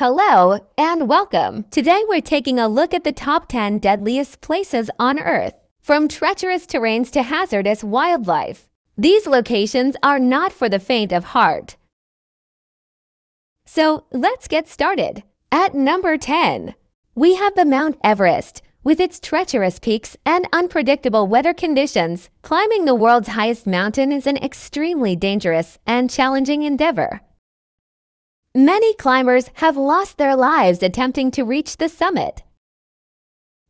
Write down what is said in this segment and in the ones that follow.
Hello and welcome. Today we're taking a look at the top 10 deadliest places on Earth, from treacherous terrains to hazardous wildlife. These locations are not for the faint of heart. So let's get started. At number 10, we have the Mount Everest. With its treacherous peaks and unpredictable weather conditions, climbing the world's highest mountain is an extremely dangerous and challenging endeavor. Many climbers have lost their lives attempting to reach the summit.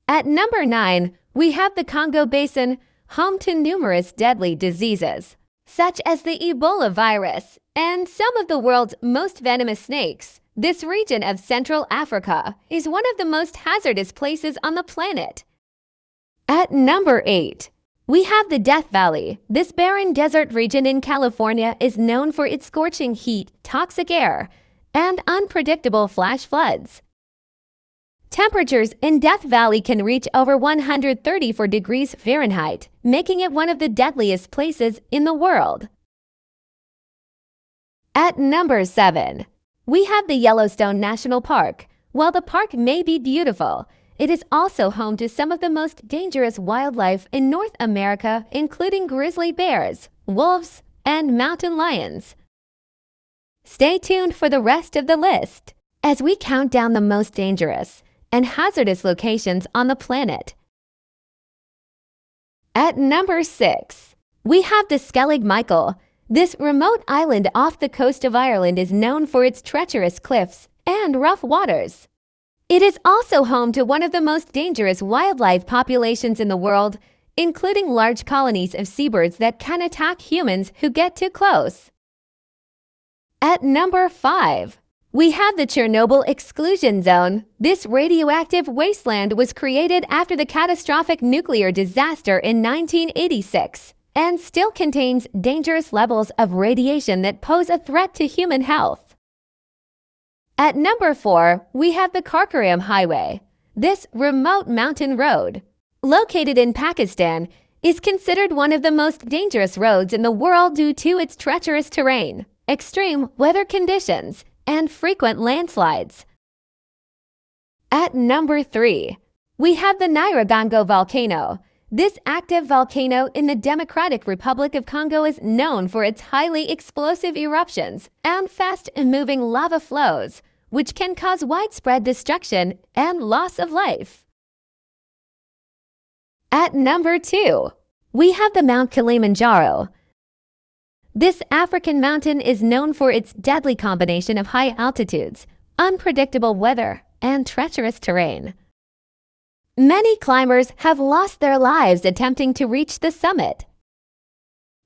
At number 9, we have the Congo Basin, home to numerous deadly diseases, such as the Ebola virus and some of the world's most venomous snakes. This region of Central Africa is one of the most hazardous places on the planet. At number 8, we have the Death Valley. This barren desert region in California is known for its scorching heat, toxic air, and unpredictable flash floods. Temperatures in Death Valley can reach over 134 degrees Fahrenheit, making it one of the deadliest places in the world. At number 7, we have the Yellowstone National Park. While the park may be beautiful, it is also home to some of the most dangerous wildlife in North America, including grizzly bears, wolves, and mountain lions. Stay tuned for the rest of the list as we count down the most dangerous and hazardous locations on the planet. At number 6, we have the Skellig Michael. This remote island off the coast of Ireland is known for its treacherous cliffs and rough waters. It is also home to one of the most dangerous wildlife populations in the world, including large colonies of seabirds that can attack humans who get too close. At number 5, we have the Chernobyl Exclusion Zone. This radioactive wasteland was created after the catastrophic nuclear disaster in 1986 and still contains dangerous levels of radiation that pose a threat to human health. At number 4, we have the Karakoram Highway. This remote mountain road, located in Pakistan, is considered one of the most dangerous roads in the world due to its treacherous terrain extreme weather conditions, and frequent landslides. At number 3, we have the Nyiragongo volcano. This active volcano in the Democratic Republic of Congo is known for its highly explosive eruptions and fast-moving lava flows, which can cause widespread destruction and loss of life. At number 2, we have the Mount Kilimanjaro. This African mountain is known for its deadly combination of high altitudes, unpredictable weather, and treacherous terrain. Many climbers have lost their lives attempting to reach the summit.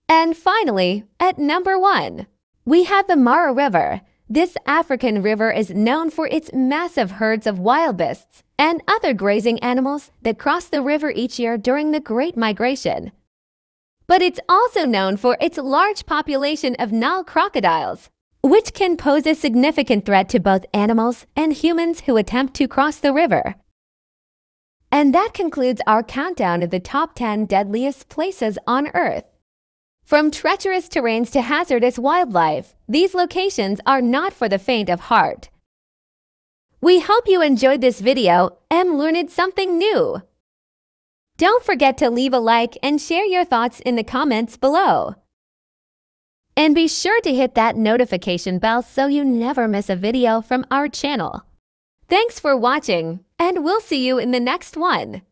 And finally, at number one, we have the Mara River. This African river is known for its massive herds of wildebeests and other grazing animals that cross the river each year during the Great Migration but it's also known for its large population of Nile crocodiles, which can pose a significant threat to both animals and humans who attempt to cross the river. And that concludes our countdown of the top 10 deadliest places on Earth. From treacherous terrains to hazardous wildlife, these locations are not for the faint of heart. We hope you enjoyed this video and learned something new. Don't forget to leave a like and share your thoughts in the comments below. And be sure to hit that notification bell so you never miss a video from our channel. Thanks for watching, and we'll see you in the next one.